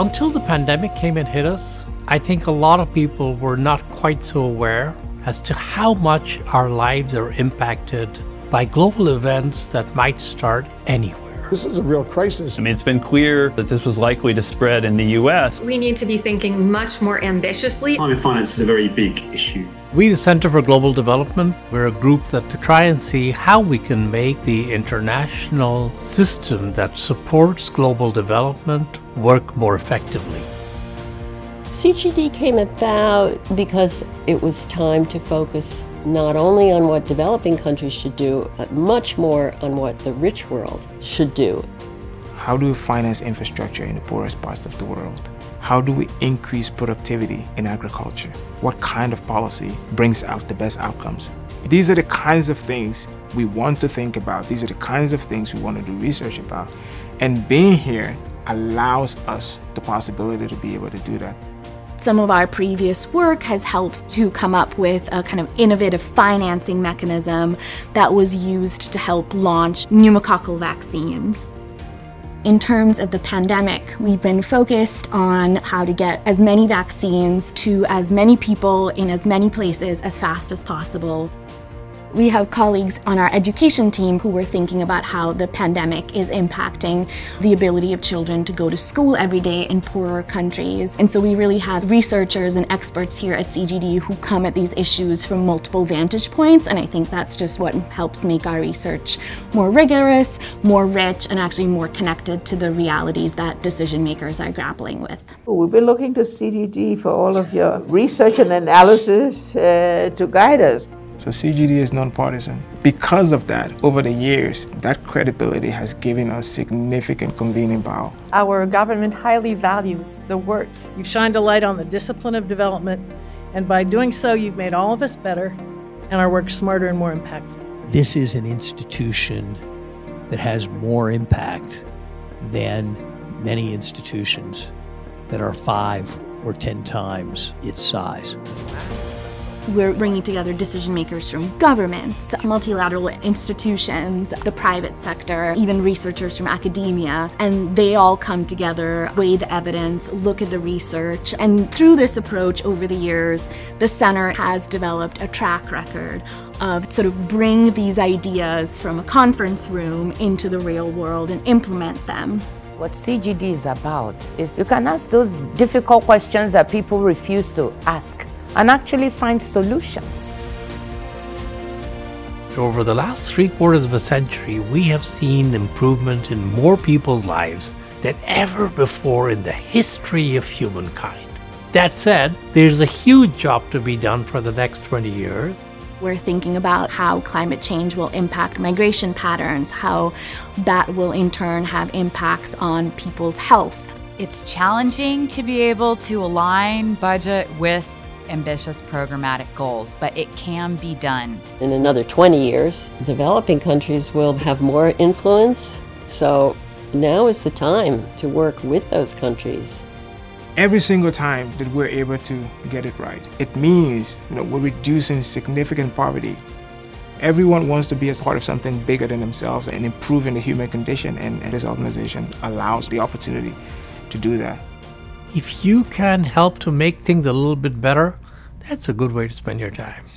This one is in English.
Until the pandemic came and hit us, I think a lot of people were not quite so aware as to how much our lives are impacted by global events that might start anywhere. This is a real crisis. I mean, it's been clear that this was likely to spread in the U.S. We need to be thinking much more ambitiously. Climate finance is a very big issue. We, the Center for Global Development, we're a group that to try and see how we can make the international system that supports global development work more effectively. CGD came about because it was time to focus not only on what developing countries should do, but much more on what the rich world should do. How do we finance infrastructure in the poorest parts of the world? How do we increase productivity in agriculture? What kind of policy brings out the best outcomes? These are the kinds of things we want to think about. These are the kinds of things we want to do research about. And being here allows us the possibility to be able to do that. Some of our previous work has helped to come up with a kind of innovative financing mechanism that was used to help launch pneumococcal vaccines. In terms of the pandemic, we've been focused on how to get as many vaccines to as many people in as many places as fast as possible. We have colleagues on our education team who were thinking about how the pandemic is impacting the ability of children to go to school every day in poorer countries. And so we really have researchers and experts here at CGD who come at these issues from multiple vantage points. And I think that's just what helps make our research more rigorous, more rich, and actually more connected to the realities that decision makers are grappling with. We've been looking to CGD for all of your research and analysis uh, to guide us. So CGD is nonpartisan. Because of that, over the years, that credibility has given us significant convening power. Our government highly values the work. You've shined a light on the discipline of development, and by doing so, you've made all of us better and our work smarter and more impactful. This is an institution that has more impact than many institutions that are five or ten times its size. We're bringing together decision makers from governments, multilateral institutions, the private sector, even researchers from academia, and they all come together, weigh the evidence, look at the research. And through this approach over the years, the center has developed a track record of sort of bring these ideas from a conference room into the real world and implement them. What CGD is about is you can ask those difficult questions that people refuse to ask and actually find solutions. Over the last three quarters of a century, we have seen improvement in more people's lives than ever before in the history of humankind. That said, there's a huge job to be done for the next 20 years. We're thinking about how climate change will impact migration patterns, how that will in turn have impacts on people's health. It's challenging to be able to align budget with ambitious programmatic goals, but it can be done. In another 20 years, developing countries will have more influence. So now is the time to work with those countries. Every single time that we're able to get it right, it means you know, we're reducing significant poverty. Everyone wants to be a part of something bigger than themselves and improving the human condition, and, and this organization allows the opportunity to do that. If you can help to make things a little bit better, that's a good way to spend your time.